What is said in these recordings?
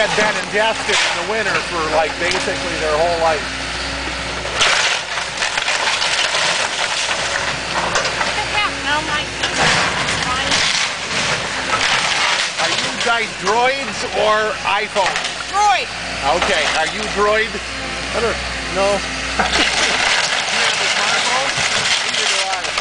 had been ingested in the winter for like basically their whole life. Look at that. Now my fine. Are you guys droids or iPhones? Droid. Okay, are you droid? I don't know. you have a smartphone? Neither do I.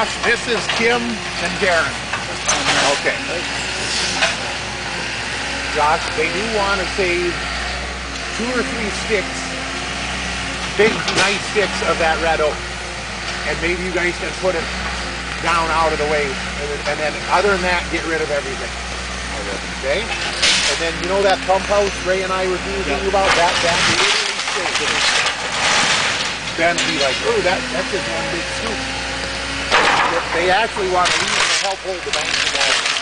Josh, this is Kim and Darren. Okay. Josh, they do want to save two or three sticks, big, nice sticks of that red oak. And maybe you guys can put it down out of the way. And then, and then other than that, get rid of everything. Okay? And then you know that pump house Ray and I were talking about? That, that literally stays. Then be like, oh, that, that's just one big scoop. They actually want to leave to help hold the bank together.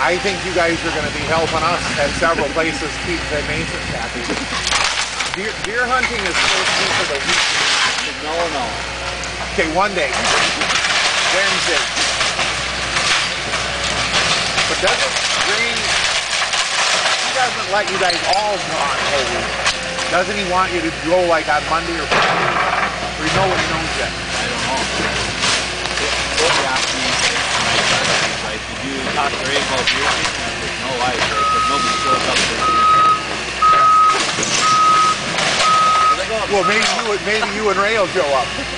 I think you guys are going to be helping us at several places keep the Masons happy. Deer, deer hunting is supposed to be for the week. No, no. Okay, one day. Wednesday. But doesn't Ray, he doesn't let you guys all hunt whole oh, week. Doesn't he want you to go like on Monday or Friday? Or you know what he knows yet? I don't know. Cody asked me, my he's like, did you talk to Ray about deer season? I no, because nobody shows up this year. I was like, oh, Well, maybe you, maybe you and Ray will show up.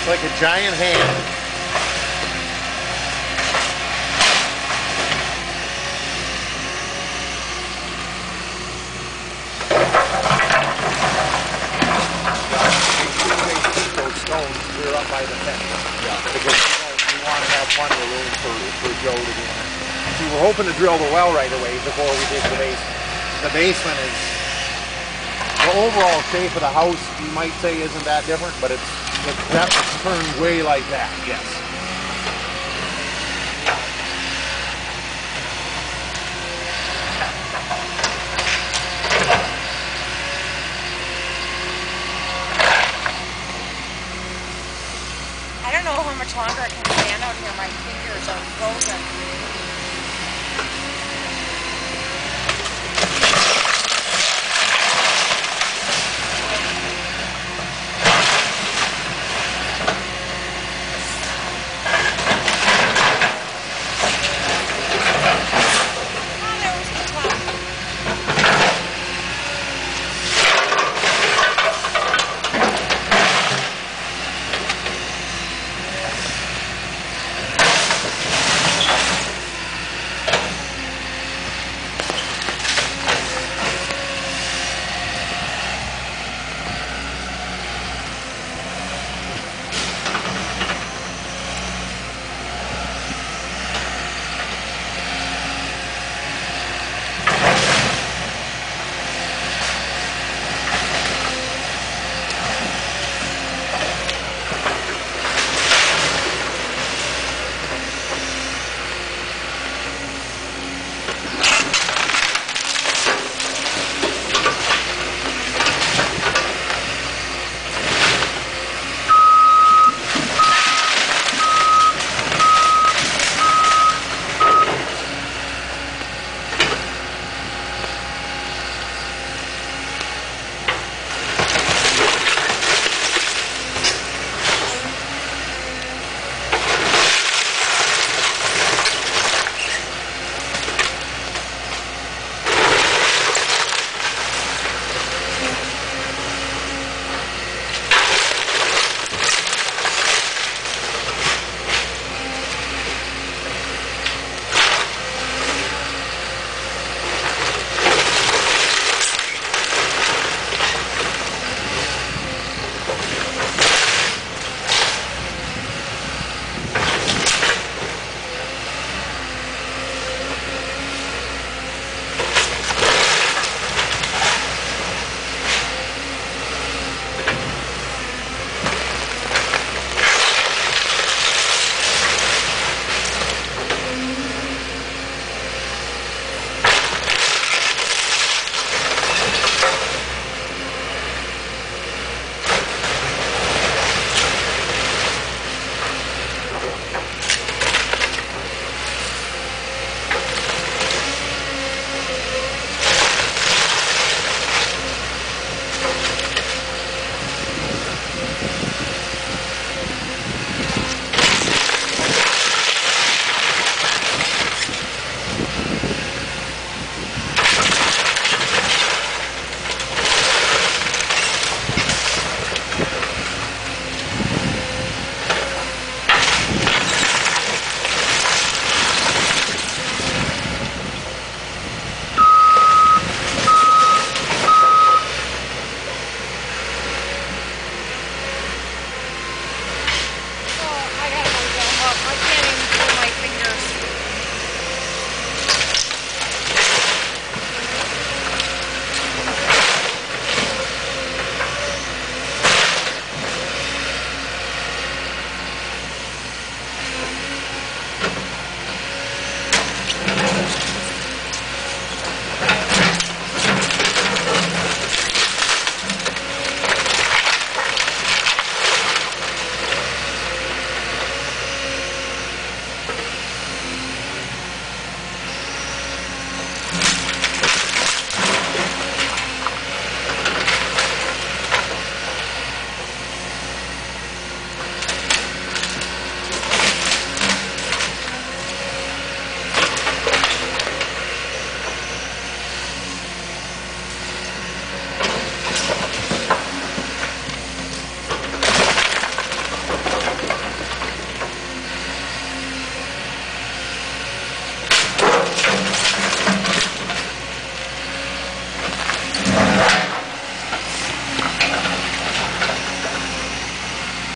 get in. See, we're hoping to drill the well right away before we dig the basement. The basement is the overall shape of the house, you might say, isn't that different, but it's that, it's turned way like that. Yes.